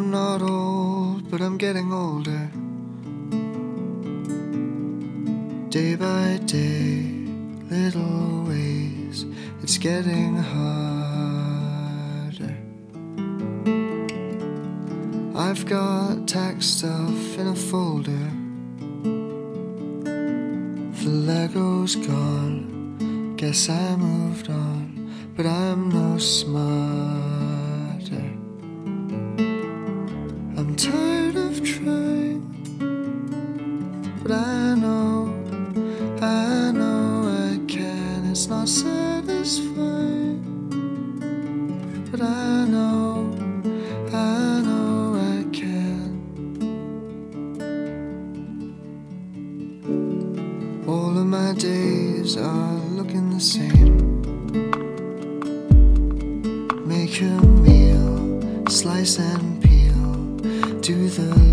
I'm not old, but I'm getting older. Day by day, little ways, it's getting harder. I've got tax stuff in a folder. The Lego's gone, guess I moved on, but I'm no smarter. But I know, I know I can. It's not satisfying, but I know, I know I can. All of my days are looking the same. Make a meal, slice and peel, do the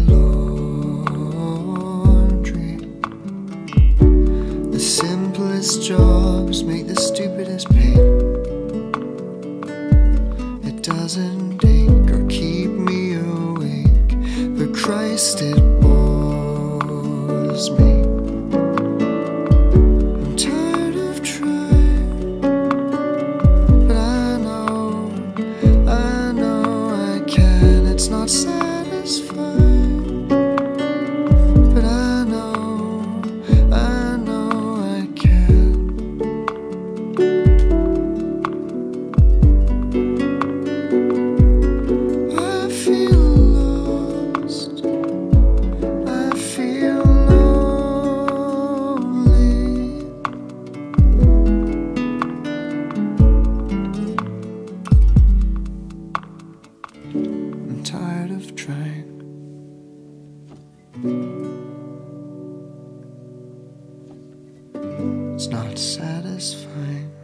simplest jobs make the stupidest pain. It doesn't ache or keep me awake, but Christ, it bores me. I'm tired of It's not satisfying.